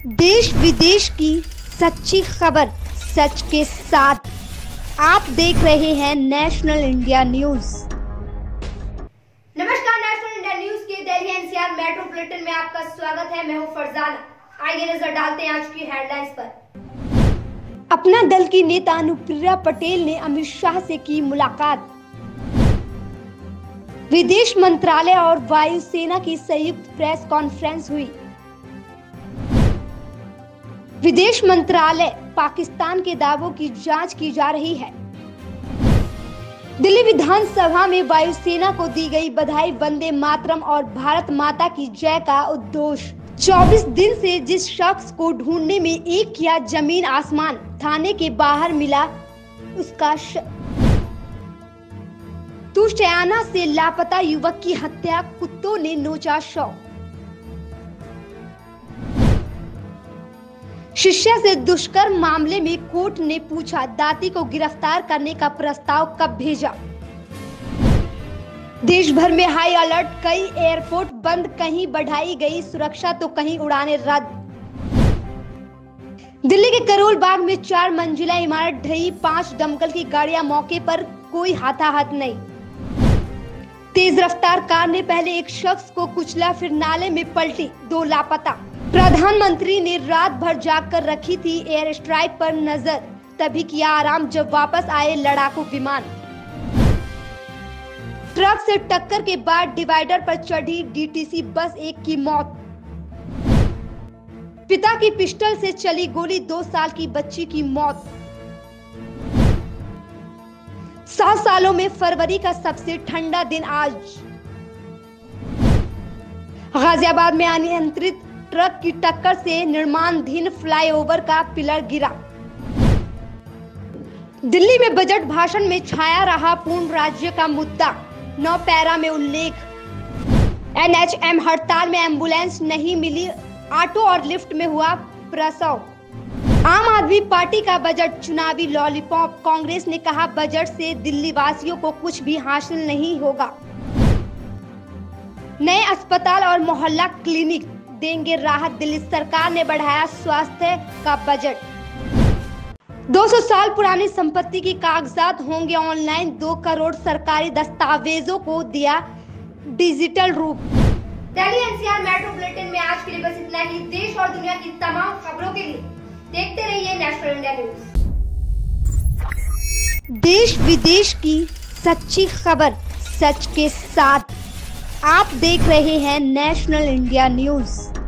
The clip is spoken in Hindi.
देश विदेश की सच्ची खबर सच के साथ आप देख रहे हैं नेशनल इंडिया न्यूज़ नमस्कार नेशनल इंडिया न्यूज़ के दिल्ली एनसीआर मेट्रो बुलेटिन में आपका स्वागत है। मैं हूँ फरजाना। आइए नज़र डालते हैं आज की हेडलाइंस पर। अपना दल की नेता अनुप्रिया पटेल ने अमित शाह से की मुलाकात। विदेश मंत्रालय और वायुसेना की संयुक्त प्रेस कॉन्फ्रेंस हुई। विदेश मंत्रालय पाकिस्तान के दावों की जाँच की जा रही है। दिल्ली विधानसभा में वायुसेना को दी गई बधाई, वंदे मातरम और भारत माता की जय का उद्घोष। 24 दिन से जिस शख्स को ढूँढने में एक किया ज़मीन आसमान, थाने के बाहर मिला उसका श... तुष्टयाना से लापता युवक की हत्या, कुत्तों ने नोचा शव। शिष्या से दुष्कर्म मामले में कोर्ट ने पूछा, दाती को गिरफ़्तार करने का प्रस्ताव कब भेजा? देश भर में हाई अलर्ट कई एयरपोर्ट बंद, कहीं बढ़ाई गई सुरक्षा तो कहीं उड़ाने रद्द। दिल्ली के करोल बाग में चार मंजिला इमारत ढही, पाँच दमकल की गाड़ियाँ मौके पर, कोई हाथाहाथ नहीं। तेज रफ्तार कार ने पहले एक शख्स को कुचला, फिर नाले में पलटी, दो लापता। प्रधानमंत्री ने रात भर जाग कर रखी थी एयर स्ट्राइक पर नज़र, तभी किया आराम जब वापस आए लड़ाकू विमान। ट्रक से टक्कर के बाद डिवाइडर पर चढ़ी डीटीसी बस एक की मौत। पिता की पिस्टल से चली गोली दो साल की बच्ची की मौत। सात सालों में फरवरी का सबसे ठंडा दिन आज। गाजियाबाद में अनियंत्रित ट्रक की टक्कर से निर्माणाधीन फ्लाईओवर का पिलर गिरा। दिल्ली में बजट भाषण में छाया रहा पूर्ण राज्य का मुद्दा। नौ पैरा में उल्लेख। एनएचएम हड़ताल में एंबुलेंस नहीं मिली, ऑटो और लिफ्ट में हुआ प्रसव। आम आदमी पार्टी का बजट चुनावी लॉलीपॉप। कांग्रेस ने कहा, बजट से दिल्ली वासियों को कुछ भी हासिल नहीं होगा। नए अस्पताल और मोहल्ला क्लिनिक। देंगे राहत दिल्ली सरकार ने बढ़ाया स्वास्थ्य का बजट। 200 साल पुरानी संपत्ति की कागजात होंगे ऑनलाइन। दो करोड़ सरकारी दस्तावेजों को दिया डिजिटल रूप। दिल्ली एनसीआर मेट्रो बुलेटिन में आज के लिए बस इतना ही। देश और दुनिया की तमाम खबरों के लिए देखते रहिए नेशनल इंडिया न्यूज़। देश विदेश की सच्ची खबर सच के साथ। आप देख रहे हैं नेशनल इंडिया न्यूज़